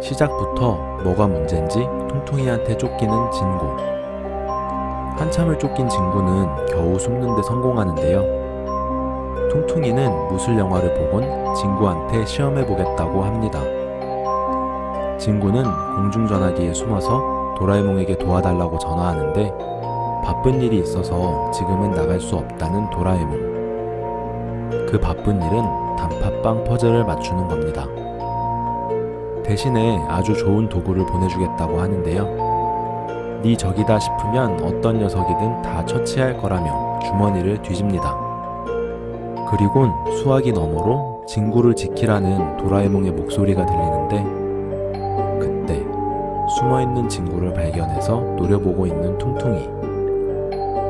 시작부터 뭐가 문제인지 퉁퉁이한테 쫓기는 진구. 한참을 쫓긴 진구는 겨우 숨는데 성공하는데요. 퉁퉁이는 무술 영화를 보곤 진구한테 시험해 보겠다고 합니다. 진구는 공중전화기에 숨어서 도라에몽에게 도와달라고 전화하는데 바쁜 일이 있어서 지금은 나갈 수 없다는 도라에몽. 그 바쁜 일은 단팥빵 퍼즐을 맞추는 겁니다. 대신에 아주 좋은 도구를 보내주겠다고 하는데요. 네 적이다 싶으면 어떤 녀석이든 다 처치할 거라며 주머니를 뒤집니다. 그리곤 수화기 너머로 진구를 지키라는 도라에몽의 목소리가 들리는데 그때 숨어있는 진구를 발견해서 노려보고 있는 퉁퉁이.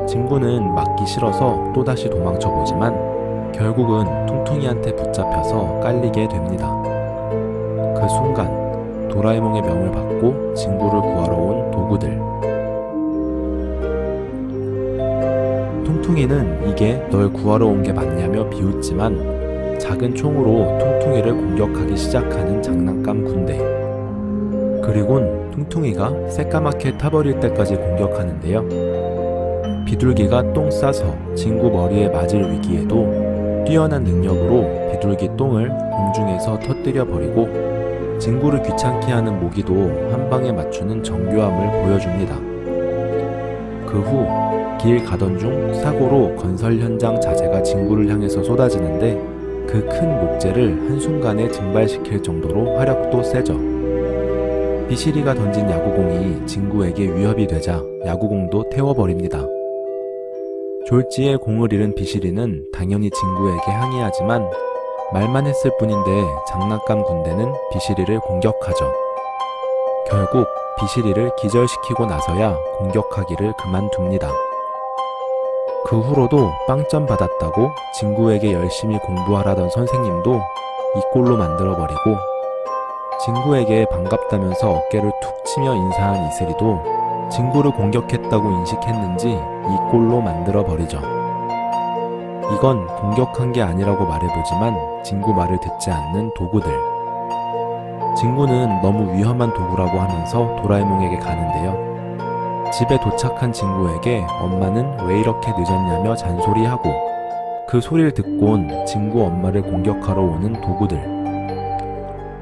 진구는 맞기 싫어서 또다시 도망쳐 보지만 결국은 퉁퉁이한테 붙잡혀서 깔리게 됩니다. 그 순간 도라에몽의 명을 받고 진구를 구하러 온 도구들. 퉁퉁이는 이게 널 구하러 온 게 맞냐며 비웃지만 작은 총으로 퉁퉁이를 공격하기 시작하는 장난감 군대. 그리곤 퉁퉁이가 새까맣게 타버릴 때까지 공격하는데요. 비둘기가 똥 싸서 진구 머리에 맞을 위기에도 뛰어난 능력으로 비둘기 똥을 공중에서 터뜨려 버리고 진구를 귀찮게 하는 모기도 한 방에 맞추는 정교함을 보여줍니다. 그 후 길 가던 중 사고로 건설 현장 자재가 진구를 향해서 쏟아지는데 그 큰 목재를 한순간에 증발시킬 정도로 화력도 세죠. 비실이가 던진 야구공이 진구에게 위협이 되자 야구공도 태워버립니다. 졸지에 공을 잃은 비실이는 당연히 진구에게 항의하지만 말만 했을 뿐인데 장난감 군대는 비실이를 공격하죠. 결국 비실이를 기절시키고 나서야 공격하기를 그만둡니다. 그 후로도 빵점 받았다고 진구에게 열심히 공부하라던 선생님도 이 꼴로 만들어버리고 진구에게 반갑다면서 어깨를 툭 치며 인사한 이슬이도 진구를 공격했다고 인식했는지 이 꼴로 만들어버리죠. 이건 공격한 게 아니라고 말해보지만 진구 말을 듣지 않는 도구들. 진구는 너무 위험한 도구라고 하면서 도라에몽에게 가는데요. 집에 도착한 진구에게 엄마는 왜 이렇게 늦었냐며 잔소리하고 그 소리를 듣곤 진구 엄마를 공격하러 오는 도구들.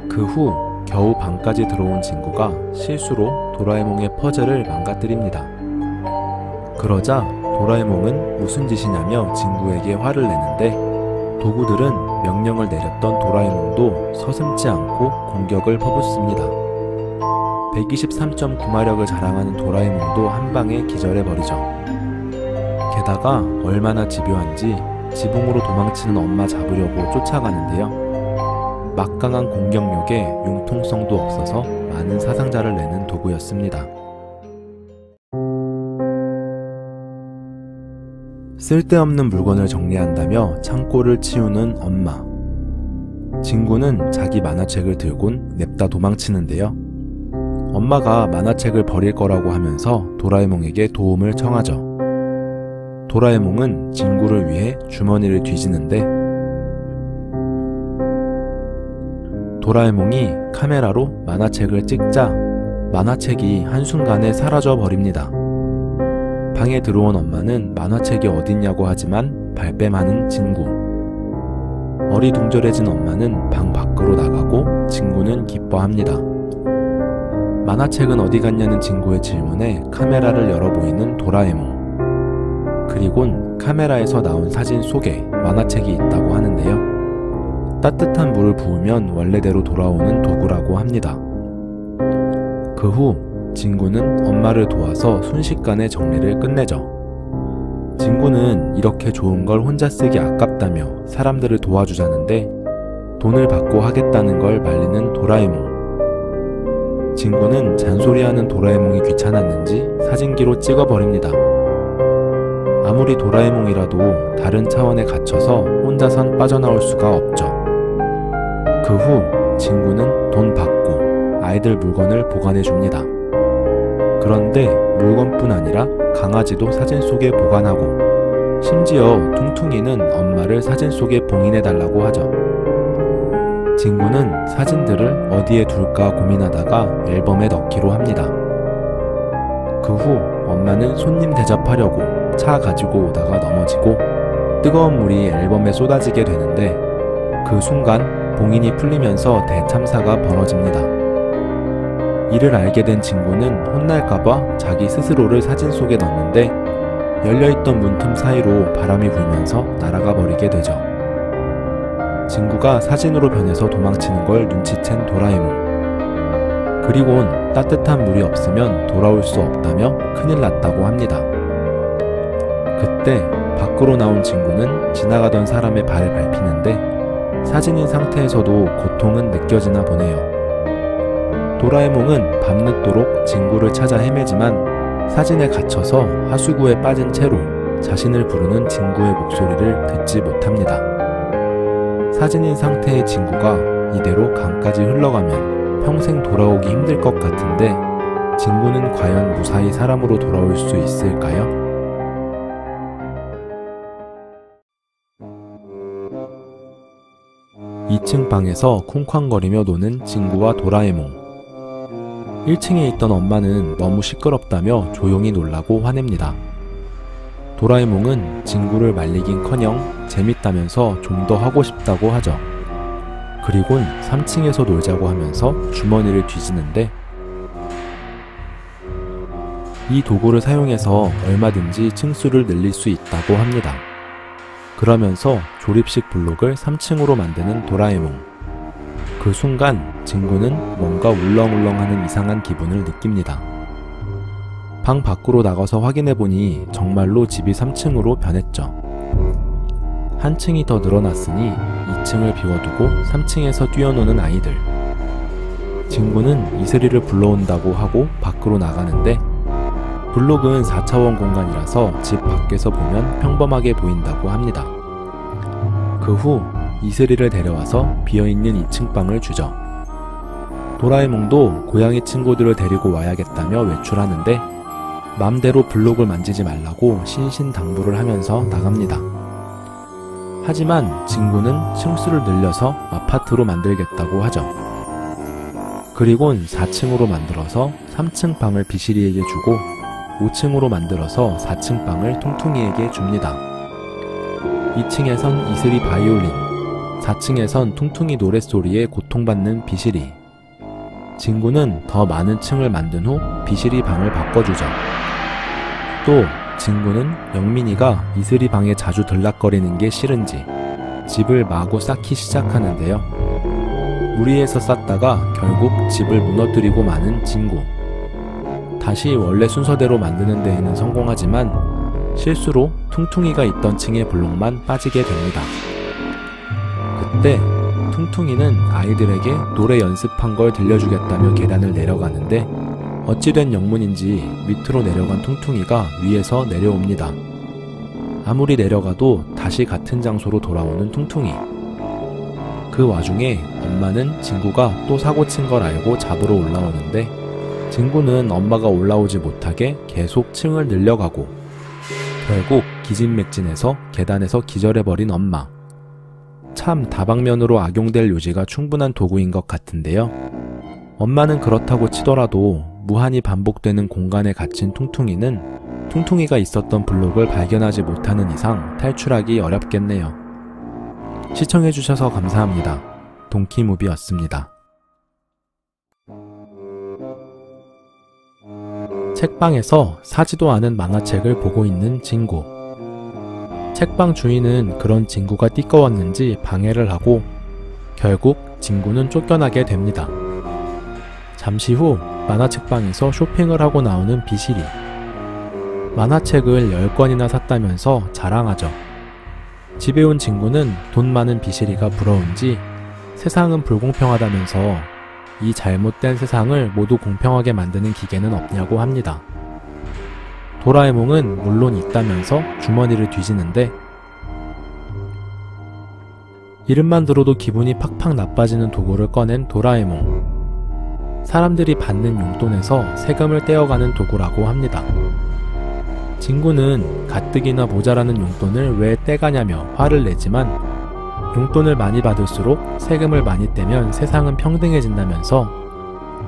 그후 겨우 방까지 들어온 진구가 실수로 도라에몽의 퍼즐을 망가뜨립니다. 그러자 도라에몽은 무슨 짓이냐며 진구에게 화를 내는데 도구들은 명령을 내렸던 도라에몽도 서슴지 않고 공격을 퍼붓습니다. 123.9마력을 자랑하는 도라에몽도 한 방에 기절해버리죠. 게다가 얼마나 집요한지 지붕으로 도망치는 엄마 잡으려고 쫓아가는데요. 막강한 공격력에 융통성도 없어서 많은 사상자를 내는 도구였습니다. 쓸데없는 물건을 정리한다며 창고를 치우는 엄마. 친구는 자기 만화책을 들곤 냅다 도망치는데요. 엄마가 만화책을 버릴 거라고 하면서 도라에몽에게 도움을 청하죠. 도라에몽은 진구를 위해 주머니를 뒤지는데 도라에몽이 카메라로 만화책을 찍자 만화책이 한순간에 사라져 버립니다. 방에 들어온 엄마는 만화책이 어딨냐고 하지만 발뺌하는 진구. 어리둥절해진 엄마는 방 밖으로 나가고 진구는 기뻐합니다. 만화책은 어디 갔냐는 진구의 질문에 카메라를 열어 보이는 도라에몽. 그리곤 카메라에서 나온 사진 속에 만화책이 있다고 하는데요. 따뜻한 물을 부으면 원래대로 돌아오는 도구라고 합니다. 그 후 진구는 엄마를 도와서 순식간에 정리를 끝내죠. 진구는 이렇게 좋은 걸 혼자 쓰기 아깝다며 사람들을 도와주자는데 돈을 받고 하겠다는 걸 말리는 도라에몽. 진구는 잔소리하는 도라에몽이 귀찮았는지 사진기로 찍어버립니다. 아무리 도라에몽이라도 다른 차원에 갇혀서 혼자선 빠져나올 수가 없죠. 그후 진구는 돈 받고 아이들 물건을 보관해 줍니다. 그런데 물건뿐 아니라 강아지도 사진 속에 보관하고 심지어 퉁퉁이는 엄마를 사진 속에 봉인해 달라고 하죠. 친구는 사진들을 어디에 둘까 고민하다가 앨범에 넣기로 합니다. 그 후 엄마는 손님 대접하려고 차 가지고 오다가 넘어지고 뜨거운 물이 앨범에 쏟아지게 되는데 그 순간 봉인이 풀리면서 대참사가 벌어집니다. 이를 알게 된 친구는 혼날까봐 자기 스스로를 사진 속에 넣는데 열려있던 문틈 사이로 바람이 불면서 날아가 버리게 되죠. 친구가 사진으로 변해서 도망치는 걸 눈치챈 도라에몽. 그리곤 따뜻한 물이 없으면 돌아올 수 없다며 큰일 났다고 합니다. 그때 밖으로 나온 친구는 지나가던 사람의 발을 밟히는데 사진인 상태에서도 고통은 느껴지나 보네요. 도라에몽은 밤늦도록 친구를 찾아 헤매지만 사진에 갇혀서 하수구에 빠진 채로 자신을 부르는 친구의 목소리를 듣지 못합니다. 사진인 상태의 친구가 이대로 강까지 흘러가면 평생 돌아오기 힘들 것 같은데 친구는 과연 무사히 사람으로 돌아올 수 있을까요? 2층 방에서 쿵쾅거리며 노는 친구와 도라에몽. 1층에 있던 엄마는 너무 시끄럽다며 조용히 놀라고 화냅니다. 도라에몽은 친구를 말리긴 커녕 재밌다면서 좀 더 하고 싶다고 하죠. 그리곤 3층에서 놀자고 하면서 주머니를 뒤지는데 이 도구를 사용해서 얼마든지 층수를 늘릴 수 있다고 합니다. 그러면서 조립식 블록을 3층으로 만드는 도라에몽. 그 순간 친구는 뭔가 울렁울렁하는 이상한 기분을 느낍니다. 방 밖으로 나가서 확인해보니 정말로 집이 3층으로 변했죠. 한 층이 더 늘어났으니 2층을 비워두고 3층에서 뛰어노는 아이들. 친구는 이슬이를 불러온다고 하고 밖으로 나가는데 블록은 4차원 공간이라서 집 밖에서 보면 평범하게 보인다고 합니다. 그 후 이슬이를 데려와서 비어있는 2층 방을 주죠. 도라에몽도 고양이 친구들을 데리고 와야겠다며 외출하는데 맘대로 블록을 만지지 말라고 신신당부를 하면서 나갑니다. 하지만 친구는 층수를 늘려서 아파트로 만들겠다고 하죠. 그리곤 4층으로 만들어서 3층 방을 비실이에게 주고 5층으로 만들어서 4층 방을 통통이에게 줍니다. 2층에선 이슬이 바이올린, 4층에선 퉁퉁이 노랫소리에 고통받는 비실이. 친구는 더 많은 층을 만든 후 비실이 방을 바꿔주죠. 또 친구는 영민이가 이슬이 방에 자주 들락거리는 게 싫은지 집을 마구 쌓기 시작하는데요. 무리해서 쌓다가 결국 집을 무너뜨리고 마는 친구. 다시 원래 순서대로 만드는 데에는 성공하지만 실수로 퉁퉁이가 있던 층의 블록만 빠지게 됩니다. 그때 퉁퉁이는 아이들에게 노래 연습한 걸 들려주겠다며 계단을 내려가는데 어찌된 영문인지 밑으로 내려간 퉁퉁이가 위에서 내려옵니다. 아무리 내려가도 다시 같은 장소로 돌아오는 퉁퉁이. 그 와중에 엄마는 친구가 또 사고 친 걸 알고 잡으러 올라오는데 친구는 엄마가 올라오지 못하게 계속 층을 늘려가고 결국 기진맥진해서 계단에서 기절해버린 엄마. 참 다방면으로 악용될 요지가 충분한 도구인 것 같은데요. 엄마는 그렇다고 치더라도 무한히 반복되는 공간에 갇힌 퉁퉁이는 퉁퉁이가 있었던 블록을 발견하지 못하는 이상 탈출하기 어렵겠네요. 시청해주셔서 감사합니다. 동키무비였습니다. 책방에서 사지도 않은 만화책을 보고 있는 진구. 책방 주인은 그런 진구가 띠꺼웠는지 방해를 하고 결국 진구는 쫓겨나게 됩니다. 잠시 후 만화책방에서 쇼핑을 하고 나오는 비실이. 만화책을 10권이나 샀다면서 자랑하죠. 집에 온 진구는 돈 많은 비실이가 부러운지 세상은 불공평하다면서 이 잘못된 세상을 모두 공평하게 만드는 기계는 없냐고 합니다. 도라에몽은 물론 있다면서 주머니를 뒤지는데 이름만 들어도 기분이 팍팍 나빠지는 도구를 꺼낸 도라에몽. 사람들이 받는 용돈에서 세금을 떼어가는 도구라고 합니다. 진구는 가뜩이나 모자라는 용돈을 왜 떼가냐며 화를 내지만 용돈을 많이 받을수록 세금을 많이 떼면 세상은 평등해진다면서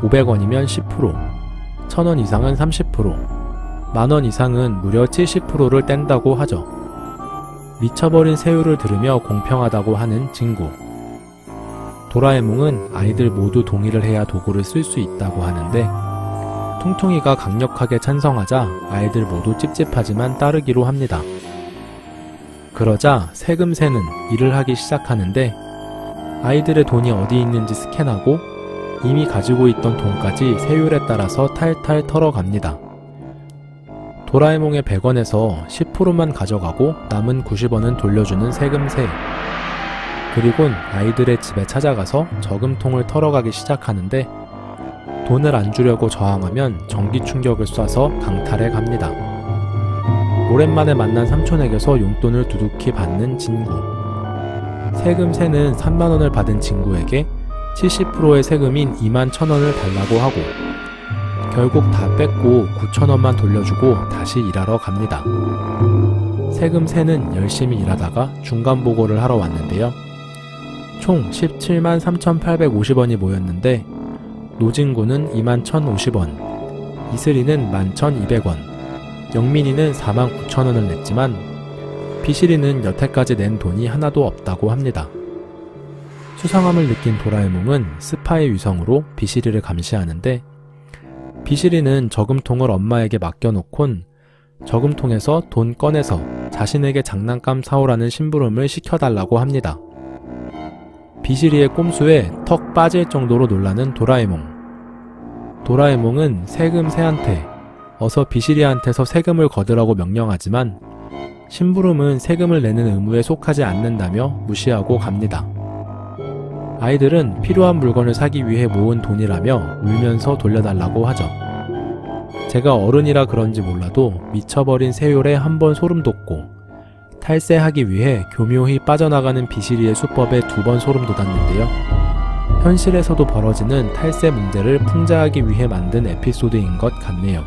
500원이면 10%, 1000원 이상은 30%, 만원 이상은 무려 70%를 뗀다고 하죠. 미쳐버린 새우를 들으며 공평하다고 하는 진구. 도라에몽은 아이들 모두 동의를 해야 도구를 쓸 수 있다고 하는데 통통이가 강력하게 찬성하자 아이들 모두 찝찝하지만 따르기로 합니다. 그러자 세금새는 일을 하기 시작하는데 아이들의 돈이 어디 있는지 스캔하고 이미 가지고 있던 돈까지 세율에 따라서 탈탈 털어갑니다. 도라에몽의 100원에서 10%만 가져가고 남은 90원은 돌려주는 세금새. 그리곤 아이들의 집에 찾아가서 저금통을 털어가기 시작하는데 돈을 안 주려고 저항하면 전기 충격을 쏴서 강탈해 갑니다. 오랜만에 만난 삼촌에게서 용돈을 두둑히 받는 진구. 세금새는 3만원을 받은 진구에게 70%의 세금인 2만 1천원을 달라고 하고 결국 다 뺏고 9천원만 돌려주고 다시 일하러 갑니다. 세금 세는 열심히 일하다가 중간 보고를 하러 왔는데요. 총 17만 3,850원이 모였는데 노진구는 2만 1,050원, 이슬이는 1만 1,200원, 영민이는 4만 9천 원을 냈지만 비실이는 여태까지 낸 돈이 하나도 없다고 합니다. 수상함을 느낀 도라에몽은 스파의 위성으로 비실이를 감시하는데 비실이는 저금통을 엄마에게 맡겨놓곤 저금통에서 돈 꺼내서 자신에게 장난감 사오라는 심부름을 시켜달라고 합니다. 비실이의 꼼수에 턱 빠질 정도로 놀라는 도라에몽. 도라에몽은 세금 새한테 어서 비실이한테서 세금을 거두라고 명령하지만 심부름은 세금을 내는 의무에 속하지 않는다며 무시하고 갑니다. 아이들은 필요한 물건을 사기 위해 모은 돈이라며 울면서 돌려달라고 하죠. 제가 어른이라 그런지 몰라도 미쳐버린 세율에 한 번 소름 돋고 탈세하기 위해 교묘히 빠져나가는 비실이의 수법에 두 번 소름 돋았는데요. 현실에서도 벌어지는 탈세 문제를 풍자하기 위해 만든 에피소드인 것 같네요.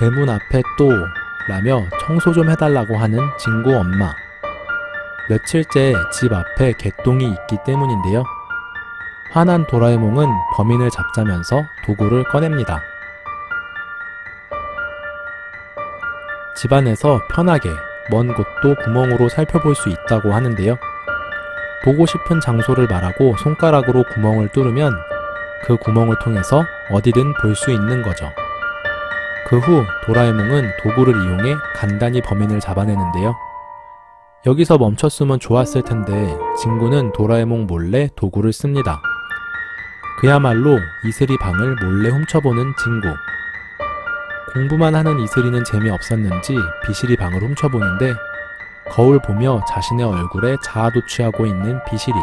대문 앞에 또 라며 청소 좀 해달라고 하는 진구 엄마. 며칠째 집 앞에 개똥이 있기 때문인데요. 화난 도라에몽은 범인을 잡자면서 도구를 꺼냅니다. 집안에서 편하게 먼 곳도 구멍으로 살펴볼 수 있다고 하는데요. 보고 싶은 장소를 말하고 손가락으로 구멍을 뚫으면 그 구멍을 통해서 어디든 볼 수 있는 거죠. 그 후 도라에몽은 도구를 이용해 간단히 범인을 잡아내는데요. 여기서 멈췄으면 좋았을 텐데 진구는 도라에몽 몰래 도구를 씁니다. 그야말로 이슬이 방을 몰래 훔쳐보는 진구. 공부만 하는 이슬이는 재미없었는지 비실이 방을 훔쳐보는데 거울 보며 자신의 얼굴에 자아도취하고 있는 비실이.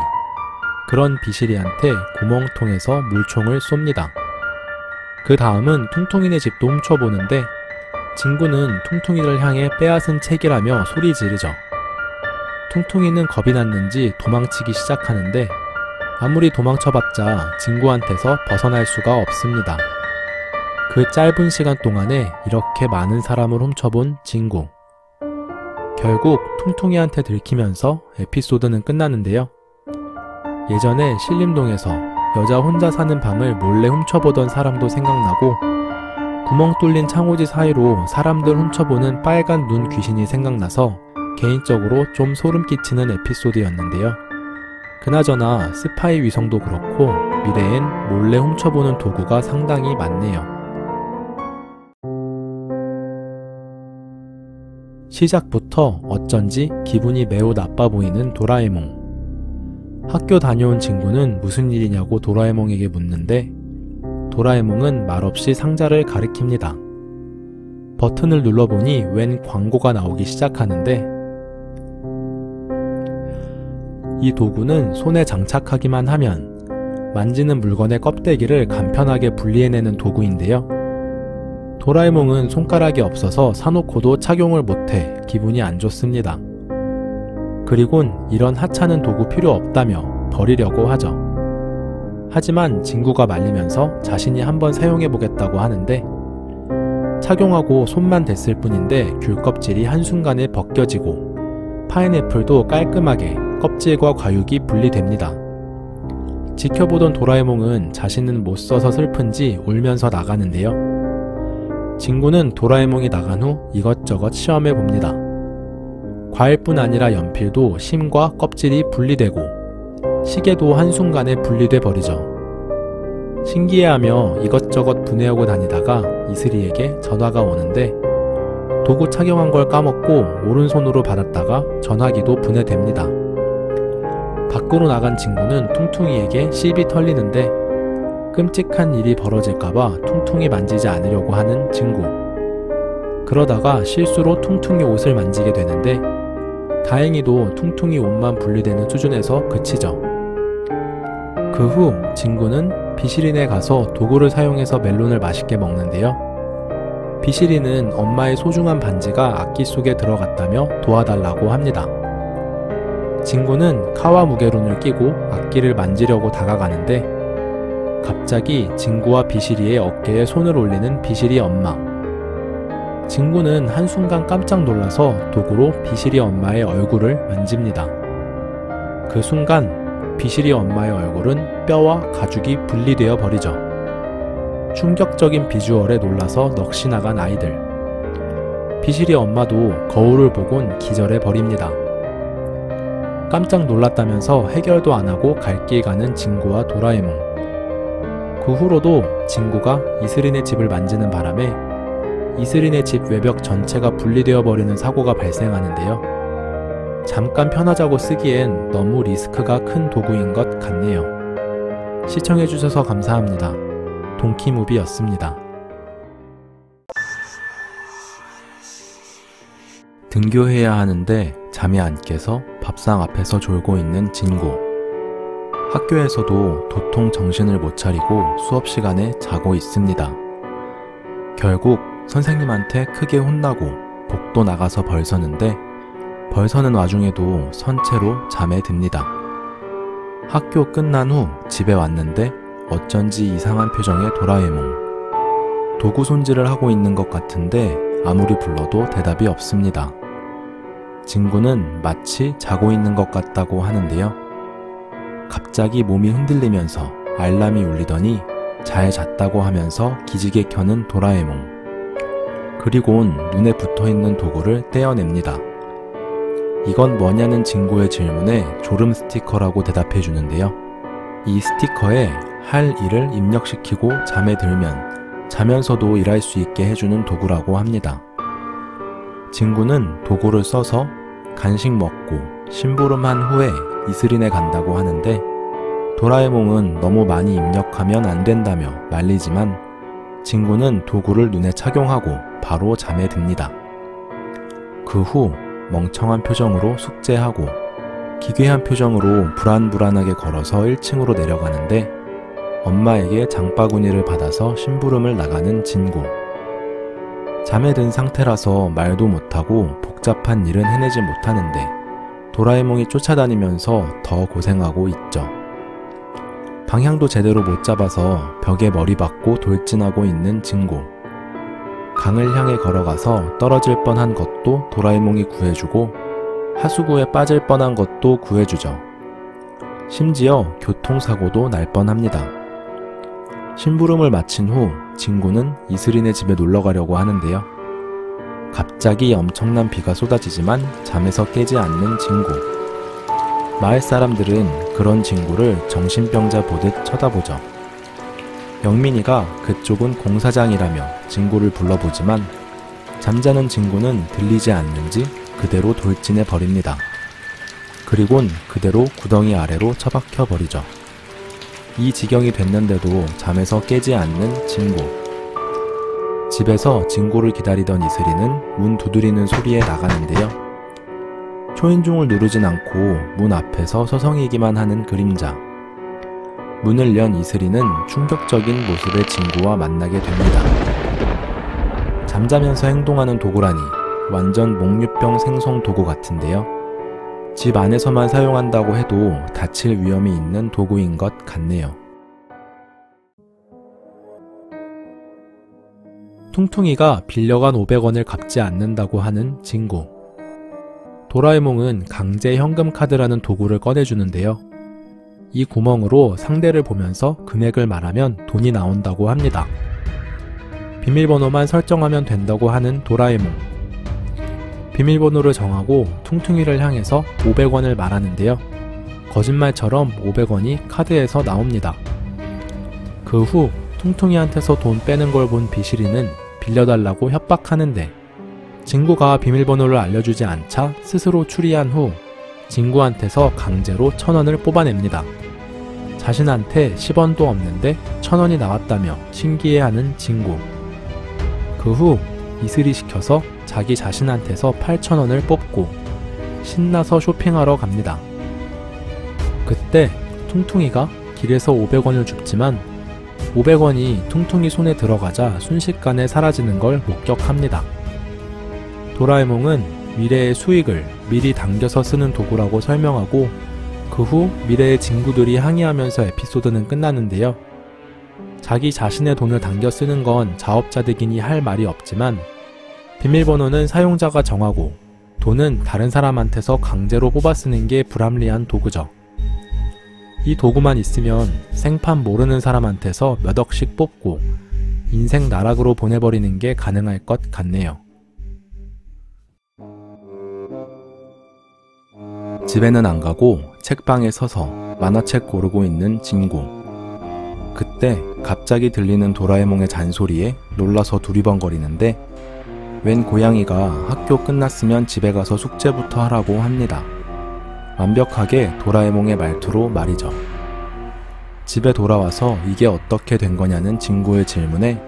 그런 비실이한테 구멍통에서 물총을 쏩니다. 그 다음은 퉁퉁이네 집도 훔쳐보는데 진구는 퉁퉁이를 향해 빼앗은 책이라며 소리 지르죠. 퉁퉁이는 겁이 났는지 도망치기 시작하는데 아무리 도망쳐봤자 진구한테서 벗어날 수가 없습니다. 그 짧은 시간 동안에 이렇게 많은 사람을 훔쳐본 진구. 결국 퉁퉁이한테 들키면서 에피소드는 끝나는데요. 예전에 신림동에서 여자 혼자 사는 방을 몰래 훔쳐보던 사람도 생각나고 구멍 뚫린 창호지 사이로 사람들 훔쳐보는 빨간 눈 귀신이 생각나서 개인적으로 좀 소름 끼치는 에피소드였는데요. 그나저나 스파이 위성도 그렇고 미래엔 몰래 훔쳐보는 도구가 상당히 많네요. 시작부터 어쩐지 기분이 매우 나빠 보이는 도라에몽. 학교 다녀온 친구는 무슨 일이냐고 도라에몽에게 묻는데 도라에몽은 말없이 상자를 가리킵니다. 버튼을 눌러보니 웬 광고가 나오기 시작하는데 이 도구는 손에 장착하기만 하면 만지는 물건의 껍데기를 간편하게 분리해내는 도구인데요. 도라에몽은 손가락이 없어서 사놓고도 착용을 못해 기분이 안 좋습니다. 그리곤 이런 하찮은 도구 필요 없다며 버리려고 하죠. 하지만 진구가 말리면서 자신이 한번 사용해 보겠다고 하는데 착용하고 손만 댔을 뿐인데 귤 껍질이 한순간에 벗겨지고 파인애플도 깔끔하게 껍질과 과육이 분리됩니다. 지켜보던 도라에몽은 자신은 못 써서 슬픈지 울면서 나가는데요. 진구는 도라에몽이 나간 후 이것저것 시험해 봅니다. 과일뿐 아니라 연필도 심과 껍질이 분리되고 시계도 한순간에 분리돼 버리죠. 신기해하며 이것저것 분해하고 다니다가 이슬이에게 전화가 오는데 도구 착용한 걸 까먹고 오른손으로 받았다가 전화기도 분해됩니다. 밖으로 나간 친구는 퉁퉁이에게 씹이 털리는데 끔찍한 일이 벌어질까봐 퉁퉁이 만지지 않으려고 하는 친구. 그러다가 실수로 퉁퉁이 옷을 만지게 되는데 다행히도 퉁퉁이 옷만 분리되는 수준에서 그치죠. 그후 친구는 비시린에 가서 도구를 사용해서 멜론을 맛있게 먹는데요. 비시린은 엄마의 소중한 반지가 악기 속에 들어갔다며 도와달라고 합니다. 진구는 카와 무게론을 끼고 악기를 만지려고 다가가는데 갑자기 진구와 비시리의 어깨에 손을 올리는 비시리 엄마. 진구는 한순간 깜짝 놀라서 도구로 비시리 엄마의 얼굴을 만집니다. 그 순간 비시리 엄마의 얼굴은 뼈와 가죽이 분리되어 버리죠. 충격적인 비주얼에 놀라서 넋이 나간 아이들. 비시리 엄마도 거울을 보곤 기절해 버립니다. 깜짝 놀랐다면서 해결도 안 하고 갈 길 가는 진구와 도라에몽. 그 후로도 진구가 이슬인의 집을 만지는 바람에 이슬인의 집 외벽 전체가 분리되어 버리는 사고가 발생하는데요. 잠깐 편하자고 쓰기엔 너무 리스크가 큰 도구인 것 같네요. 시청해주셔서 감사합니다. 동키무비였습니다. 등교해야 하는데 잠이 안 깨서 밥상 앞에서 졸고 있는 진구. 학교에서도 도통 정신을 못 차리고 수업 시간에 자고 있습니다. 결국 선생님한테 크게 혼나고 복도 나가서 벌서는데 벌서는 와중에도 선체로 잠에 듭니다. 학교 끝난 후 집에 왔는데 어쩐지 이상한 표정의 도라에몽. 도구 손질을 하고 있는 것 같은데 아무리 불러도 대답이 없습니다. 친구는 마치 자고 있는 것 같다고 하는데요. 갑자기 몸이 흔들리면서 알람이 울리더니 잘 잤다고 하면서 기지개 켜는 도라에몽. 그리곤 눈에 붙어 있는 도구를 떼어냅니다. 이건 뭐냐는 친구의 질문에 졸음 스티커라고 대답해 주는데요. 이 스티커에 할 일을 입력시키고 잠에 들면 자면서도 일할 수 있게 해주는 도구라고 합니다. 친구는 도구를 써서 간식 먹고 심부름한 후에 이슬인에 간다고 하는데 도라에몽은 너무 많이 입력하면 안 된다며 말리지만 친구는 도구를 눈에 착용하고 바로 잠에 듭니다. 그 후 멍청한 표정으로 숙제하고 기괴한 표정으로 불안불안하게 걸어서 1층으로 내려가는데 엄마에게 장바구니를 받아서 심부름을 나가는 진구. 잠에 든 상태라서 말도 못하고 복잡한 일은 해내지 못하는데 도라에몽이 쫓아다니면서 더 고생하고 있죠. 방향도 제대로 못 잡아서 벽에 머리 박고 돌진하고 있는 진고. 강을 향해 걸어가서 떨어질 뻔한 것도 도라에몽이 구해주고 하수구에 빠질 뻔한 것도 구해주죠. 심지어 교통사고도 날 뻔합니다. 심부름을 마친 후 진구는 이슬인의 집에 놀러 가려고 하는데요. 갑자기 엄청난 비가 쏟아지지만 잠에서 깨지 않는 친구. 마을 사람들은 그런 친구를 정신병자 보듯 쳐다보죠. 영민이가 그쪽은 공사장이라며 친구를 불러보지만 잠자는 친구는 들리지 않는지 그대로 돌진해 버립니다. 그리곤 그대로 구덩이 아래로 처박혀 버리죠. 이 지경이 됐는데도 잠에서 깨지 않는 친구. 집에서 진고를 기다리던 이슬이는 문 두드리는 소리에 나가는데요. 초인종을 누르진 않고 문 앞에서 서성이기만 하는 그림자. 문을 연 이슬이는 충격적인 모습의 진구와 만나게 됩니다. 잠자면서 행동하는 도구라니 완전 목류병 생성 도구 같은데요. 집 안에서만 사용한다고 해도 다칠 위험이 있는 도구인 것 같네요. 퉁퉁이가 빌려간 500원을 갚지 않는다고 하는 진구. 도라에몽은 강제 현금 카드라는 도구를 꺼내주는데요. 이 구멍으로 상대를 보면서 금액을 말하면 돈이 나온다고 합니다. 비밀번호만 설정하면 된다고 하는 도라에몽. 비밀번호를 정하고 퉁퉁이를 향해서 500원을 말하는데요. 거짓말처럼 500원이 카드에서 나옵니다. 그 후 퉁퉁이한테서 돈 빼는 걸 본 비실이는 빌려달라고 협박하는데 진구가 비밀번호를 알려주지 않자 스스로 추리한 후 진구한테서 강제로 천 원을 뽑아냅니다. 자신한테 10원도 없는데 천 원이 나왔다며 신기해하는 진구. 그 후 이슬이 시켜서 자기 자신한테서 8천 원을 뽑고 신나서 쇼핑하러 갑니다. 그때 퉁퉁이가 길에서 500원을 줍지만 500원이 퉁퉁이 손에 들어가자 순식간에 사라지는 걸 목격합니다. 도라에몽은 미래의 수익을 미리 당겨서 쓰는 도구라고 설명하고 그 후 미래의 친구들이 항의하면서 에피소드는 끝나는데요. 자기 자신의 돈을 당겨 쓰는 건 자업자득이니 할 말이 없지만 비밀번호는 사용자가 정하고 돈은 다른 사람한테서 강제로 뽑아 쓰는 게 불합리한 도구죠. 이 도구만 있으면 생판 모르는 사람한테서 몇 억씩 뽑고 인생 나락으로 보내버리는 게 가능할 것 같네요. 집에는 안 가고 책방에 서서 만화책 고르고 있는 진구. 그때 갑자기 들리는 도라에몽의 잔소리에 놀라서 두리번거리는데 웬 고양이가 학교 끝났으면 집에 가서 숙제부터 하라고 합니다. 완벽하게 도라에몽의 말투로 말이죠. 집에 돌아와서 이게 어떻게 된 거냐는 친구의 질문에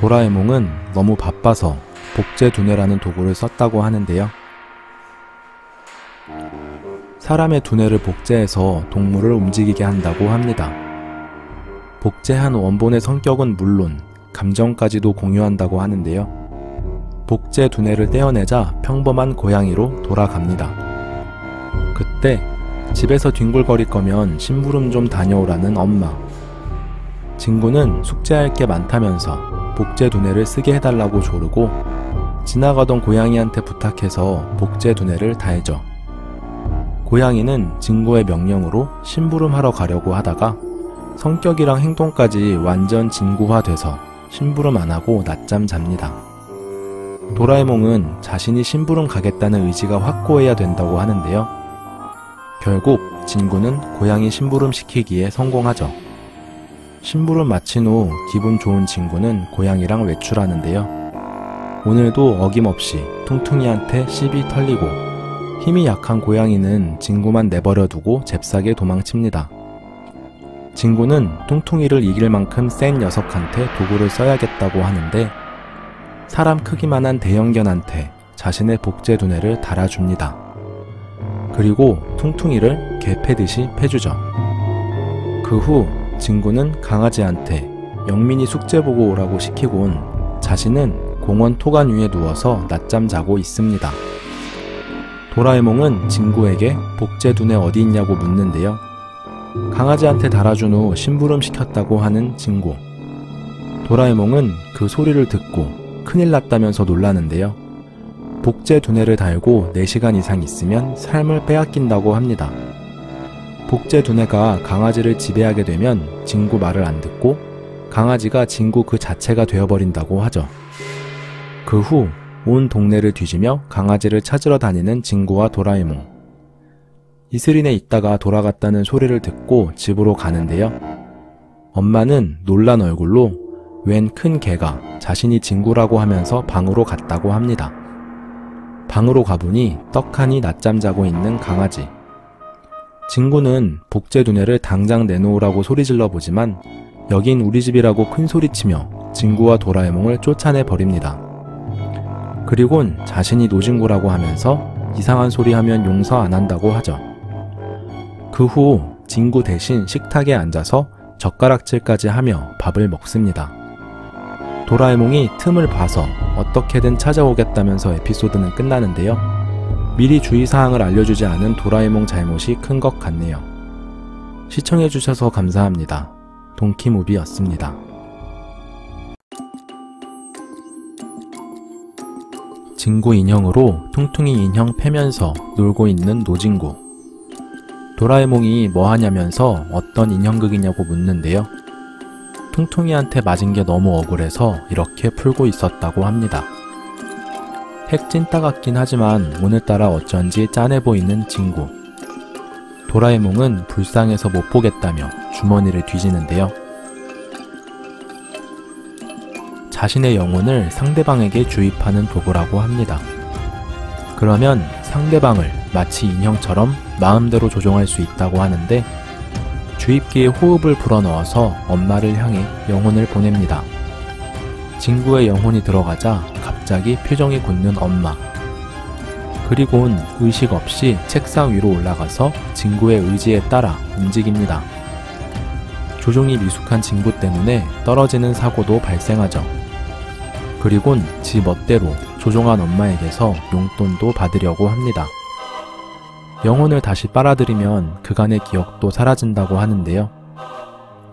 도라에몽은 너무 바빠서 복제 두뇌라는 도구를 썼다고 하는데요. 사람의 두뇌를 복제해서 동물을 움직이게 한다고 합니다. 복제한 원본의 성격은 물론 감정까지도 공유한다고 하는데요. 복제 두뇌를 떼어내자 평범한 고양이로 돌아갑니다. 그때 집에서 뒹굴거릴 거면 심부름 좀 다녀오라는 엄마. 친구는 숙제할 게 많다면서 복제 두뇌를 쓰게 해달라고 조르고 지나가던 고양이한테 부탁해서 복제 두뇌를 다 해줘. 고양이는 진구의 명령으로 심부름하러 가려고 하다가 성격이랑 행동까지 완전 진구화돼서 심부름 안 하고 낮잠 잡니다. 도라에몽은 자신이 심부름 가겠다는 의지가 확고해야 된다고 하는데요. 결국 진구는 고양이 심부름 시키기에 성공하죠. 심부름 마친 후 기분 좋은 진구는 고양이랑 외출하는데요. 오늘도 어김없이 퉁퉁이한테 씹이 털리고 힘이 약한 고양이는 진구만 내버려 두고 잽싸게 도망칩니다. 진구는 퉁퉁이를 이길 만큼 센 녀석한테 도구를 써야겠다고 하는데 사람 크기만한 대형견한테 자신의 복제 두뇌를 달아줍니다. 그리고 퉁퉁이를 개 패듯이 패주죠. 그 후 진구는 강아지한테 영민이 숙제 보고 오라고 시키곤 자신은 공원 토간 위에 누워서 낮잠 자고 있습니다. 도라에몽은 진구에게 복제 두뇌 어디 있냐고 묻는데요. 강아지한테 달아준 후 심부름 시켰다고 하는 진구. 도라에몽은 그 소리를 듣고 큰일 났다면서 놀라는데요. 복제 두뇌를 달고 4시간 이상 있으면 삶을 빼앗긴다고 합니다. 복제 두뇌가 강아지를 지배하게 되면 진구 말을 안 듣고 강아지가 진구 그 자체가 되어버린다고 하죠. 그 후 온 동네를 뒤지며 강아지를 찾으러 다니는 진구와 도라에몽. 이슬인에 있다가 돌아갔다는 소리를 듣고 집으로 가는데요. 엄마는 놀란 얼굴로 웬 큰 개가 자신이 진구라고 하면서 방으로 갔다고 합니다. 방으로 가보니 떡하니 낮잠 자고 있는 강아지. 진구는 복제 두뇌를 당장 내놓으라고 소리질러 보지만 여긴 우리 집이라고 큰 소리치며 진구와 도라에몽을 쫓아내 버립니다. 그리곤 자신이 노진구라고 하면서 이상한 소리 하면 용서 안 한다고 하죠. 그 후 진구 대신 식탁에 앉아서 젓가락질까지 하며 밥을 먹습니다. 도라에몽이 틈을 봐서 어떻게든 찾아오겠다면서 에피소드는 끝나는데요. 미리 주의사항을 알려주지 않은 도라에몽 잘못이 큰 것 같네요. 시청해주셔서 감사합니다. 동키무비였습니다. 진구 인형으로 퉁퉁이 인형 패면서 놀고 있는 노진구. 도라에몽이 뭐 하냐면서 어떤 인형극이냐고 묻는데요. 퉁퉁이한테 맞은 게 너무 억울해서 이렇게 풀고 있었다고 합니다. 핵 찐따 같긴 하지만 오늘따라 어쩐지 짠해 보이는 진구. 도라에몽은 불쌍해서 못 보겠다며 주머니를 뒤지는데요. 자신의 영혼을 상대방에게 주입하는 도구라고 합니다. 그러면 상대방을 마치 인형처럼 마음대로 조종할 수 있다고 하는데 주입기에 호흡을 불어넣어서 엄마를 향해 영혼을 보냅니다. 진구의 영혼이 들어가자 갑자기 표정이 굳는 엄마. 그리곤 의식 없이 책상 위로 올라가서 진구의 의지에 따라 움직입니다. 조종이 미숙한 진구 때문에 떨어지는 사고도 발생하죠. 그리곤 지 멋대로 조종한 엄마에게서 용돈도 받으려고 합니다. 영혼을 다시 빨아들이면 그간의 기억도 사라진다고 하는데요.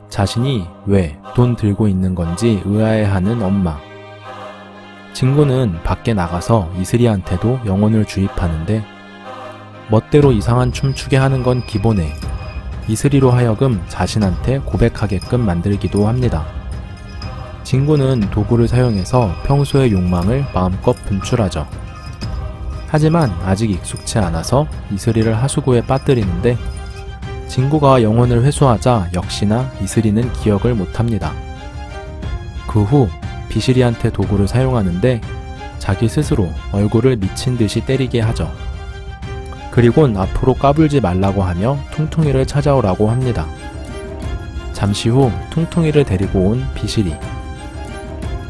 자신이 왜 돈 들고 있는 건지 의아해하는 엄마. 친구는 밖에 나가서 이슬이한테도 영혼을 주입하는데 멋대로 이상한 춤 추게 하는 건 기본에 이슬이로 하여금 자신한테 고백하게끔 만들기도 합니다. 진구는 도구를 사용해서 평소의 욕망을 마음껏 분출하죠. 하지만 아직 익숙치 않아서 이슬이를 하수구에 빠뜨리는데 진구가 영혼을 회수하자 역시나 이슬이는 기억을 못합니다. 그 후 비실이한테 도구를 사용하는데 자기 스스로 얼굴을 미친 듯이 때리게 하죠. 그리곤 앞으로 까불지 말라고 하며 퉁퉁이를 찾아오라고 합니다. 잠시 후 퉁퉁이를 데리고 온 비실이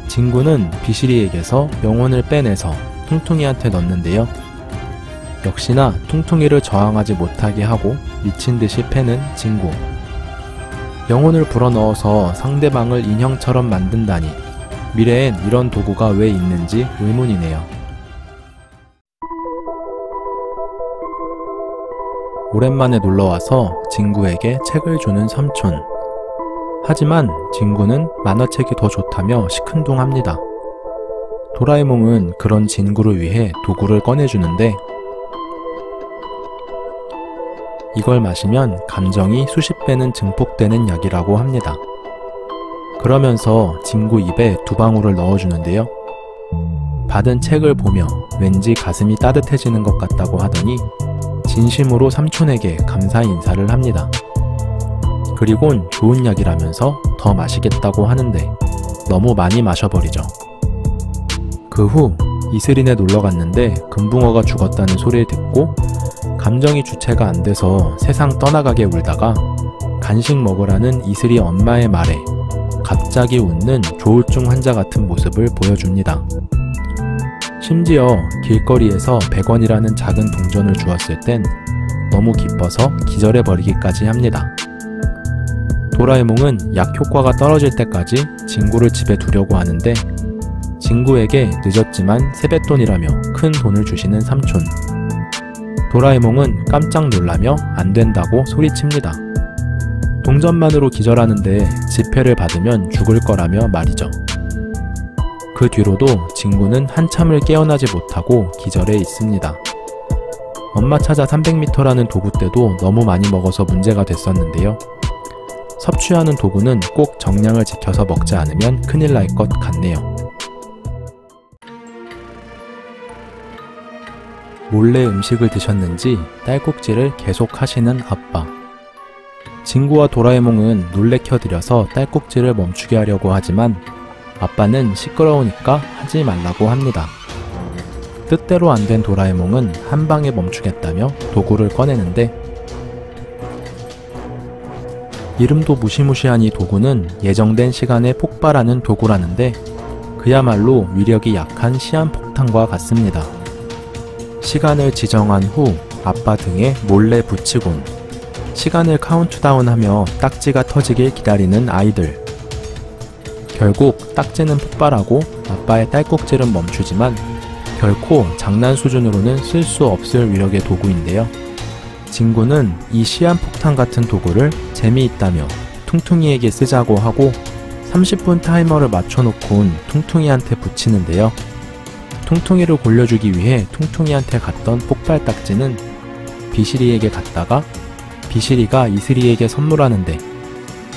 진구는 비실이에게서 영혼을 빼내서 퉁퉁이한테 넣는데요. 역시나 퉁퉁이를 저항하지 못하게 하고 미친 듯이 패는 진구. 영혼을 불어넣어서 상대방을 인형처럼 만든다니 미래엔 이런 도구가 왜 있는지 의문이네요. 오랜만에 놀러와서 진구에게 책을 주는 삼촌. 하지만 진구는 만화책이 더 좋다며 시큰둥합니다. 도라에몽은 그런 진구를 위해 도구를 꺼내주는데 이걸 마시면 감정이 수십 배는 증폭되는 약이라고 합니다. 그러면서 진구 입에 두 방울을 넣어주는데요. 받은 책을 보며 왠지 가슴이 따뜻해지는 것 같다고 하더니 진심으로 삼촌에게 감사 인사를 합니다. 그리곤 좋은 약이라면서 더 마시겠다고 하는데 너무 많이 마셔버리죠. 그 후 이슬인에 놀러 갔는데 금붕어가 죽었다는 소리를 듣고 감정이 주체가 안 돼서 세상 떠나가게 울다가 간식 먹으라는 이슬이 엄마의 말에 갑자기 웃는 조울증 환자 같은 모습을 보여줍니다. 심지어 길거리에서 100원이라는 작은 동전을 주었을 땐 너무 기뻐서 기절해버리기까지 합니다. 도라에몽은 약 효과가 떨어질 때까지 진구를 집에 두려고 하는데 진구에게 늦었지만 세뱃돈이라며 큰 돈을 주시는 삼촌. 도라에몽은 깜짝 놀라며 안 된다고 소리칩니다. 동전만으로 기절하는데 지폐를 받으면 죽을 거라며 말이죠. 그 뒤로도 진구는 한참을 깨어나지 못하고 기절해 있습니다. 엄마 찾아 300m라는 도구 때도 너무 많이 먹어서 문제가 됐었는데요. 섭취하는 도구는 꼭 정량을 지켜서 먹지 않으면 큰일 날 것 같네요. 몰래 음식을 드셨는지 딸꾹질을 계속 하시는 아빠. 진구와 도라에몽은 놀래켜드려서 딸꾹질을 멈추게 하려고 하지만 아빠는 시끄러우니까 하지 말라고 합니다. 뜻대로 안 된 도라에몽은 한 방에 멈추겠다며 도구를 꺼내는데 이름도 무시무시한 이 도구는 예정된 시간에 폭발하는 도구라는데 그야말로 위력이 약한 시한폭탄과 같습니다. 시간을 지정한 후 아빠 등에 몰래 붙이곤 시간을 카운트다운하며 딱지가 터지길 기다리는 아이들. 결국 딱지는 폭발하고 아빠의 딸꾹질은 멈추지만 결코 장난 수준으로는 쓸 수 없을 위력의 도구인데요. 진구는 이 시한폭탄 같은 도구를 재미있다며 퉁퉁이에게 쓰자고 하고 30분 타이머를 맞춰놓곤 퉁퉁이한테 붙이는데요. 퉁퉁이를 골려주기 위해 퉁퉁이한테 갔던 폭발 딱지는 비실이에게 갔다가 비실이가 이슬이에게 선물하는데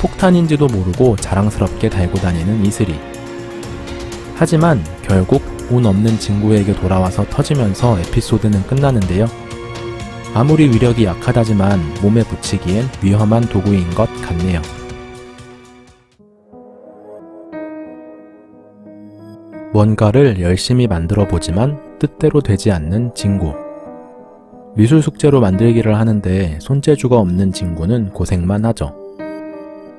폭탄인지도 모르고 자랑스럽게 달고 다니는 이슬이. 하지만 결국 운 없는 친구에게 돌아와서 터지면서 에피소드는 끝나는데요. 아무리 위력이 약하다지만 몸에 붙이기엔 위험한 도구인 것 같네요. 뭔가를 열심히 만들어 보지만 뜻대로 되지 않는 친구. 미술 숙제로 만들기를 하는데 손재주가 없는 친구는 고생만 하죠.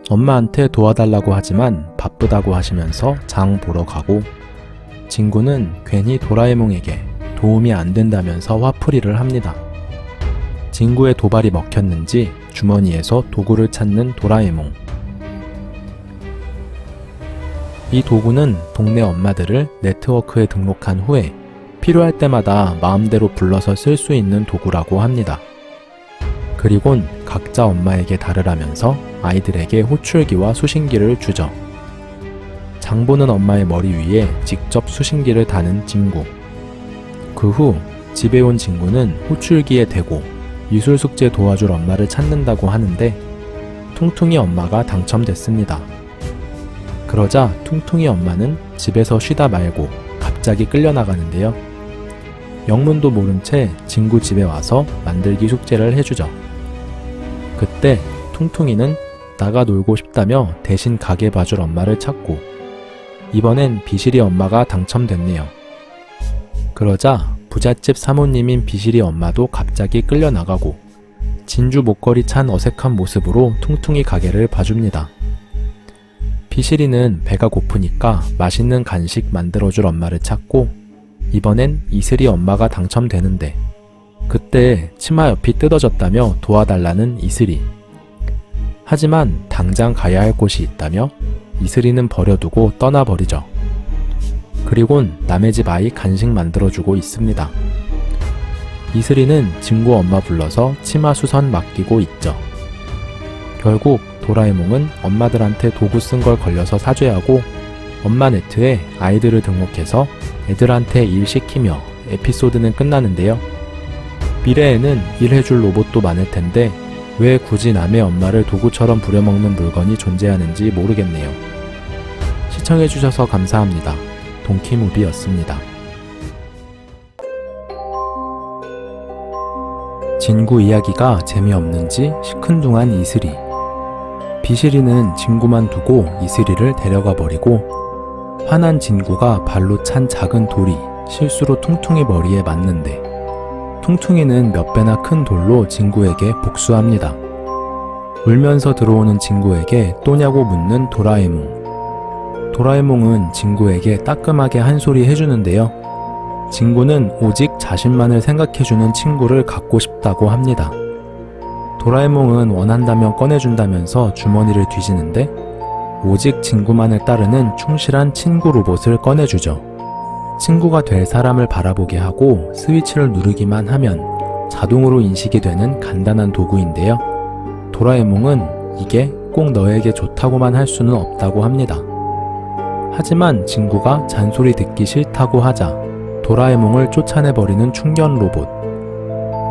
엄마한테 도와달라고 하지만 바쁘다고 하시면서 장 보러 가고 친구는 괜히 도라에몽에게 도움이 안 된다면서 화풀이를 합니다. 친구의 도발이 먹혔는지 주머니에서 도구를 찾는 도라에몽. 이 도구는 동네 엄마들을 네트워크에 등록한 후에 필요할 때마다 마음대로 불러서 쓸 수 있는 도구라고 합니다. 그리곤 각자 엄마에게 다르라면서 아이들에게 호출기와 수신기를 주죠. 장보는 엄마의 머리 위에 직접 수신기를 다는 친구. 그 후 집에 온 친구는 호출기에 대고 미술 숙제 도와줄 엄마를 찾는다고 하는데 퉁퉁이 엄마가 당첨됐습니다. 그러자 퉁퉁이 엄마는 집에서 쉬다 말고 갑자기 끌려나가는데요. 영문도 모른 채 친구 집에 와서 만들기 숙제를 해주죠. 그때 퉁퉁이는 나가 놀고 싶다며 대신 가게 봐줄 엄마를 찾고 이번엔 비실이 엄마가 당첨됐네요. 그러자 부잣집 사모님인 비실이 엄마도 갑자기 끌려나가고 진주 목걸이 찬 어색한 모습으로 퉁퉁이 가게를 봐줍니다. 비실이는 배가 고프니까 맛있는 간식 만들어줄 엄마를 찾고 이번엔 이슬이 엄마가 당첨되는데 그때 치마 옆이 뜯어졌다며 도와달라는 이슬이. 하지만 당장 가야 할 곳이 있다며 이슬이는 버려두고 떠나버리죠. 그리곤 남의 집 아이 간식 만들어주고 있습니다. 이슬이는 친구 엄마 불러서 치마 수선 맡기고 있죠. 결국 도라에몽은 엄마들한테 도구 쓴 걸 걸려서 사죄하고 엄마 네트에 아이들을 등록해서 애들한테 일 시키며 에피소드는 끝나는데요. 미래에는 일해줄 로봇도 많을 텐데 왜 굳이 남의 엄마를 도구처럼 부려먹는 물건이 존재하는지 모르겠네요. 시청해주셔서 감사합니다. 동키무비였습니다. 진구 이야기가 재미없는지 시큰둥한 이슬이. 비실이는 진구만 두고 이슬이를 데려가 버리고 화난 진구가 발로 찬 작은 돌이 실수로 퉁퉁이 머리에 맞는데 퉁퉁이는 몇 배나 큰 돌로 진구에게 복수합니다. 울면서 들어오는 진구에게 또냐고 묻는 도라에몽. 도라에몽은 진구에게 따끔하게 한 소리 해주는데요. 진구는 오직 자신만을 생각해주는 친구를 갖고 싶다고 합니다. 도라에몽은 원한다면 꺼내준다면서 주머니를 뒤지는데 오직 진구만을 따르는 충실한 친구 로봇을 꺼내주죠. 친구가 될 사람을 바라보게 하고 스위치를 누르기만 하면 자동으로 인식이 되는 간단한 도구인데요. 도라에몽은 이게 꼭 너에게 좋다고만 할 수는 없다고 합니다. 하지만 친구가 잔소리 듣기 싫다고 하자 도라에몽을 쫓아내버리는 충견 로봇.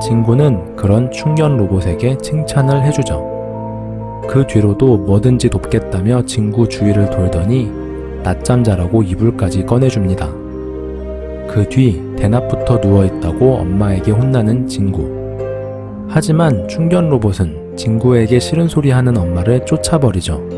친구는 그런 충견 로봇에게 칭찬을 해주죠. 그 뒤로도 뭐든지 돕겠다며 친구 주위를 돌더니 낮잠 자라고 이불까지 꺼내줍니다. 그 뒤 대낮부터 누워있다고 엄마에게 혼나는 진구. 하지만 충견 로봇은 진구에게 싫은 소리 하는 엄마를 쫓아버리죠.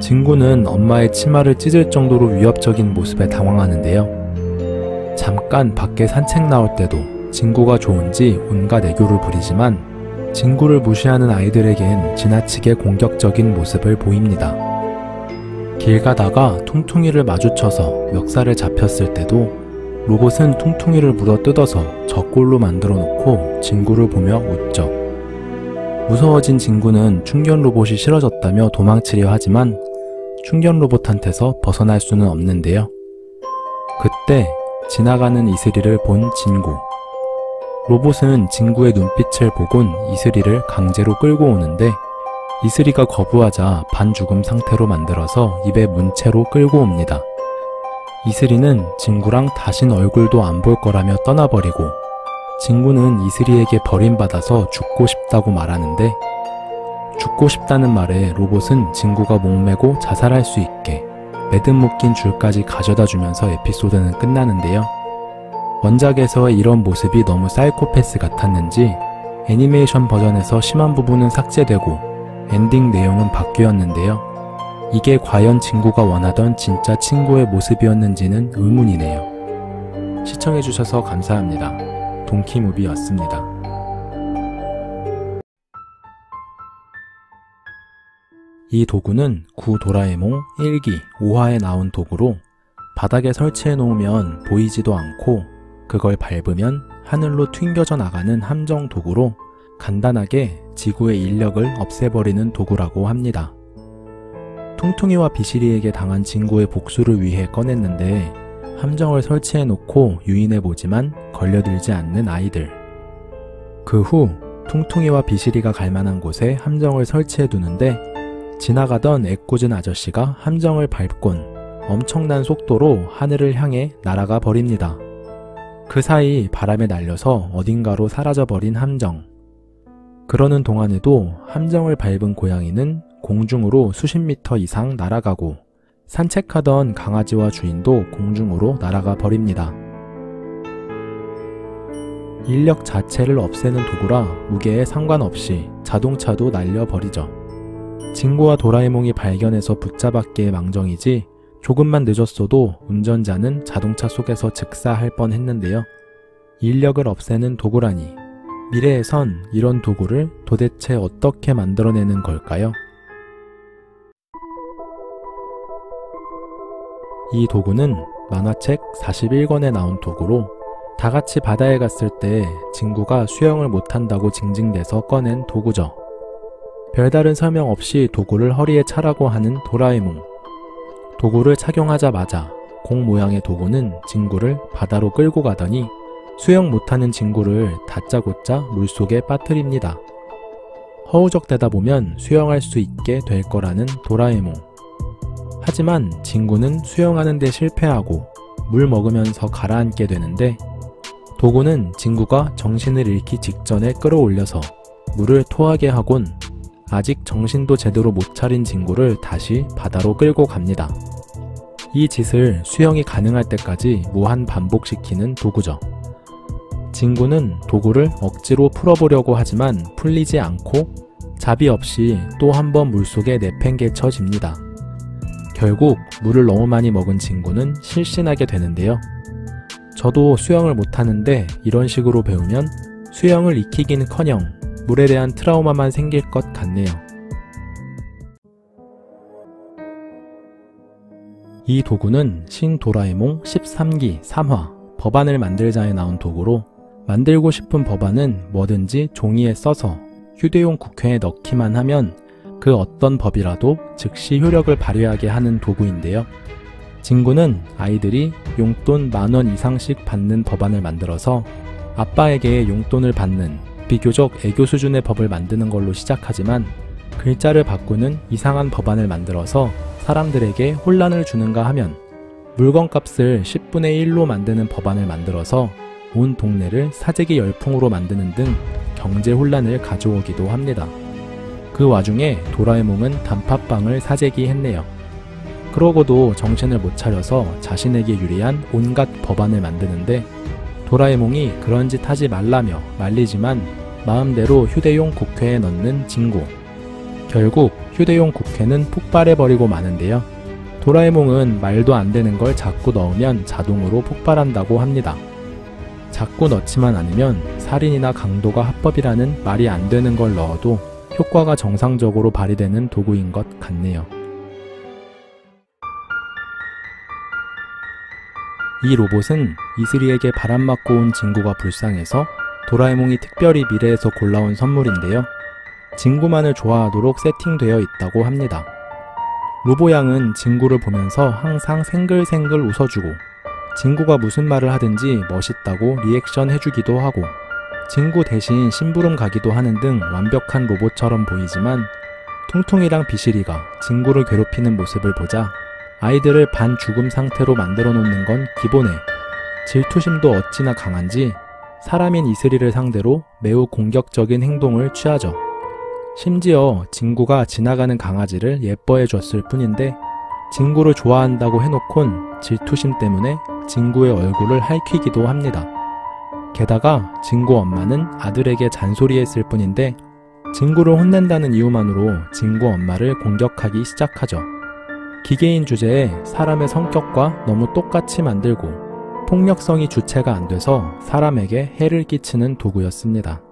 진구는 엄마의 치마를 찢을 정도로 위협적인 모습에 당황하는데요. 잠깐 밖에 산책 나올 때도 진구가 좋은지 온갖 애교를 부리지만 진구를 무시하는 아이들에겐 지나치게 공격적인 모습을 보입니다. 길 가다가 퉁퉁이를 마주쳐서 멱살을 잡혔을 때도 로봇은 퉁퉁이를 물어 뜯어서 적골로 만들어 놓고 진구를 보며 웃죠. 무서워진 진구는 충견 로봇이 싫어졌다며 도망치려 하지만 충견 로봇한테서 벗어날 수는 없는데요. 그때 지나가는 이슬이를 본 진구. 로봇은 진구의 눈빛을 보곤 이슬이를 강제로 끌고 오는데 이슬이가 거부하자 반죽음 상태로 만들어서 입에 문 채로 끌고 옵니다. 이슬이는 진구랑 다신 얼굴도 안 볼 거라며 떠나버리고 진구는 이슬이에게 버림받아서 죽고 싶다고 말하는데 죽고 싶다는 말에 로봇은 진구가 목매고 자살할 수 있게 매듭 묶인 줄까지 가져다 주면서 에피소드는 끝나는데요. 원작에서의 이런 모습이 너무 사이코패스 같았는지 애니메이션 버전에서 심한 부분은 삭제되고 엔딩 내용은 바뀌었는데요. 이게 과연 친구가 원하던 진짜 친구의 모습이었는지는 의문이네요. 시청해주셔서 감사합니다. 동키무비였습니다. 이 도구는 구 도라에몽 1기 5화에 나온 도구로 바닥에 설치해 놓으면 보이지도 않고 그걸 밟으면 하늘로 튕겨져 나가는 함정 도구로 간단하게 지구의 인력을 없애버리는 도구라고 합니다. 퉁퉁이와 비시리에게 당한 진구의 복수를 위해 꺼냈는데 함정을 설치해 놓고 유인해 보지만 걸려들지 않는 아이들. 그 후 퉁퉁이와 비시리가 갈 만한 곳에 함정을 설치해 두는데 지나가던 애꿎은 아저씨가 함정을 밟곤 엄청난 속도로 하늘을 향해 날아가 버립니다. 그 사이 바람에 날려서 어딘가로 사라져 버린 함정. 그러는 동안에도 함정을 밟은 고양이는 공중으로 수십 미터 이상 날아가고 산책하던 강아지와 주인도 공중으로 날아가 버립니다. 인력 자체를 없애는 도구라 무게에 상관없이 자동차도 날려버리죠. 진구와 도라에몽이 발견해서 붙잡았기에 망정이지 조금만 늦었어도 운전자는 자동차 속에서 즉사할 뻔 했는데요. 인력을 없애는 도구라니 미래에선 이런 도구를 도대체 어떻게 만들어내는 걸까요? 이 도구는 만화책 41권에 나온 도구로 다 같이 바다에 갔을 때 진구가 수영을 못한다고 징징대서 꺼낸 도구죠. 별다른 설명 없이 도구를 허리에 차라고 하는 도라에몽. 도구를 착용하자마자 공 모양의 도구는 진구를 바다로 끌고 가더니 수영 못하는 진구를 다짜고짜 물속에 빠뜨립니다. 허우적대다 보면 수영할 수 있게 될 거라는 도라에몽. 하지만 진구는 수영하는 데 실패하고 물 먹으면서 가라앉게 되는데 도구는 진구가 정신을 잃기 직전에 끌어올려서 물을 토하게 하곤 아직 정신도 제대로 못 차린 친구를 다시 바다로 끌고 갑니다. 이 짓을 수영이 가능할 때까지 무한 반복시키는 도구죠. 진구는 도구를 억지로 풀어보려고 하지만 풀리지 않고 자비 없이 또 한 번 물속에 내팽개쳐집니다. 결국 물을 너무 많이 먹은 친구는 실신하게 되는데요. 저도 수영을 못하는데 이런 식으로 배우면 수영을 익히기는 커녕 물에 대한 트라우마만 생길 것 같네요. 이 도구는 신 도라에몽 13기 3화 법안을 만들자에 나온 도구로 만들고 싶은 법안은 뭐든지 종이에 써서 휴대용 국회에 넣기만 하면 그 어떤 법이라도 즉시 효력을 발휘하게 하는 도구인데요. 진구는 아이들이 용돈 만원 이상씩 받는 법안을 만들어서 아빠에게 용돈을 받는 비교적 애교 수준의 법을 만드는 걸로 시작하지만 글자를 바꾸는 이상한 법안을 만들어서 사람들에게 혼란을 주는가 하면 물건값을 10분의 1로 만드는 법안을 만들어서 온 동네를 사재기 열풍으로 만드는 등 경제 혼란을 가져오기도 합니다. 그 와중에 도라에몽은 단팥빵을 사재기 했네요. 그러고도 정신을 못 차려서 자신에게 유리한 온갖 법안을 만드는데 도라에몽이 그런 짓 하지 말라며 말리지만 마음대로 휴대용 국회에 넣는 진구. 결국 휴대용 국회는 폭발해버리고 마는데요. 도라에몽은 말도 안 되는 걸 자꾸 넣으면 자동으로 폭발한다고 합니다. 자꾸 넣지만 않으면 살인이나 강도가 합법이라는 말이 안 되는 걸 넣어도 효과가 정상적으로 발휘되는 도구인 것 같네요. 이 로봇은 이슬이에게 바람 맞고 온 진구가 불쌍해서 도라에몽이 특별히 미래에서 골라온 선물인데요. 진구만을 좋아하도록 세팅되어 있다고 합니다. 로보양은 진구를 보면서 항상 생글생글 웃어주고 진구가 무슨 말을 하든지 멋있다고 리액션 해주기도 하고 진구 대신 심부름 가기도 하는 등 완벽한 로봇처럼 보이지만 퉁퉁이랑 비실이가 진구를 괴롭히는 모습을 보자 아이들을 반 죽음 상태로 만들어 놓는 건 기본에 질투심도 어찌나 강한지 사람인 이슬이를 상대로 매우 공격적인 행동을 취하죠. 심지어 진구가 지나가는 강아지를 예뻐해 줬을 뿐인데 진구를 좋아한다고 해놓곤 질투심 때문에 진구의 얼굴을 핥히기도 합니다. 게다가 진구 엄마는 아들에게 잔소리했을 뿐인데 진구를 혼낸다는 이유만으로 진구 엄마를 공격하기 시작하죠. 기계인 주제에 사람의 성격과 너무 똑같이 만들고 폭력성이 주체가 안 돼서 사람에게 해를 끼치는 도구였습니다.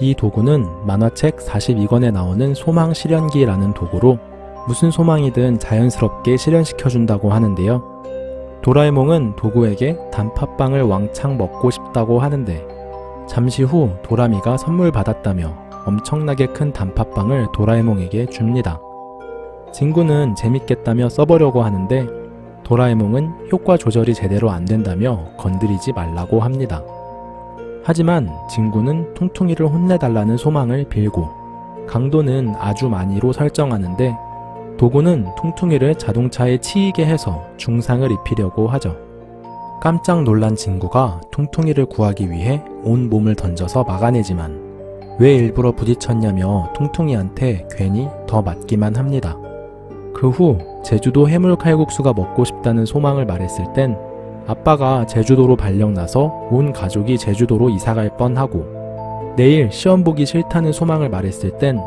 이 도구는 만화책 42권에 나오는 소망 실현기라는 도구로 무슨 소망이든 자연스럽게 실현시켜준다고 하는데요. 도라에몽은 도구에게 단팥빵을 왕창 먹고 싶다고 하는데 잠시 후 도라미가 선물 받았다며 엄청나게 큰 단팥빵을 도라에몽에게 줍니다. 진구는 재밌겠다며 써보려고 하는데 도라에몽은 효과 조절이 제대로 안 된다며 건드리지 말라고 합니다. 하지만 진구는 퉁퉁이를 혼내달라는 소망을 빌고 강도는 아주 많이로 설정하는데 도구는 퉁퉁이를 자동차에 치이게 해서 중상을 입히려고 하죠. 깜짝 놀란 진구가 퉁퉁이를 구하기 위해 온 몸을 던져서 막아내지만 왜 일부러 부딪혔냐며 퉁퉁이한테 괜히 더 맞기만 합니다. 그 후 제주도 해물 칼국수가 먹고 싶다는 소망을 말했을 땐 아빠가 제주도로 발령나서 온 가족이 제주도로 이사갈 뻔하고 내일 시험 보기 싫다는 소망을 말했을 땐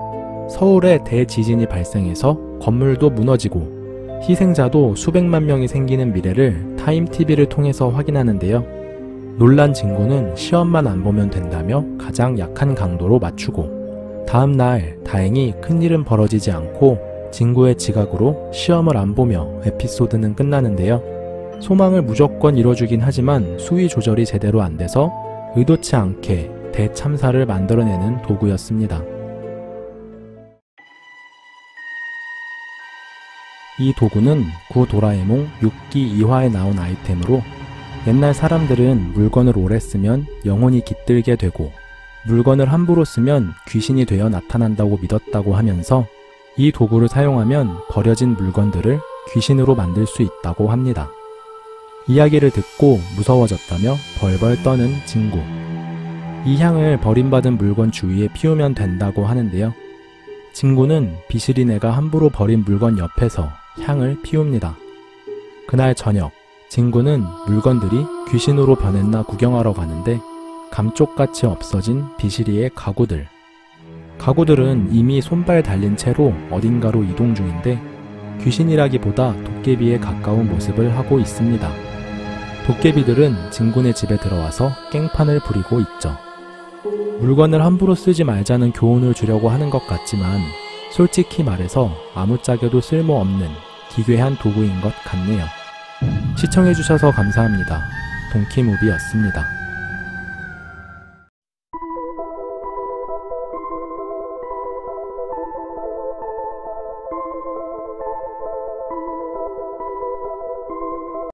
서울에 대지진이 발생해서 건물도 무너지고 희생자도 수백만 명이 생기는 미래를 타임TV를 통해서 확인하는데요. 놀란 진구는 시험만 안 보면 된다며 가장 약한 강도로 맞추고 다음 날 다행히 큰일은 벌어지지 않고 진구의 지각으로 시험을 안 보며 에피소드는 끝나는데요. 소망을 무조건 이뤄주긴 하지만 수위 조절이 제대로 안 돼서 의도치 않게 대참사를 만들어내는 도구였습니다. 이 도구는 구 도라에몽 6기 2화에 나온 아이템으로 옛날 사람들은 물건을 오래 쓰면 영혼이 깃들게 되고 물건을 함부로 쓰면 귀신이 되어 나타난다고 믿었다고 하면서 이 도구를 사용하면 버려진 물건들을 귀신으로 만들 수 있다고 합니다. 이야기를 듣고 무서워졌다며 벌벌 떠는 진구. 이 향을 버림받은 물건 주위에 피우면 된다고 하는데요. 진구는 비실이네가 함부로 버린 물건 옆에서 향을 피웁니다. 그날 저녁, 진구는 물건들이 귀신으로 변했나 구경하러 가는데 감쪽같이 없어진 비실이의 가구들. 가구들은 이미 손발 달린 채로 어딘가로 이동 중인데 귀신이라기보다 도깨비에 가까운 모습을 하고 있습니다. 도깨비들은 진군의 집에 들어와서 깽판을 부리고 있죠. 물건을 함부로 쓰지 말자는 교훈을 주려고 하는 것 같지만 솔직히 말해서 아무짝에도 쓸모없는 기괴한 도구인 것 같네요. 시청해주셔서 감사합니다. 동키무비였습니다.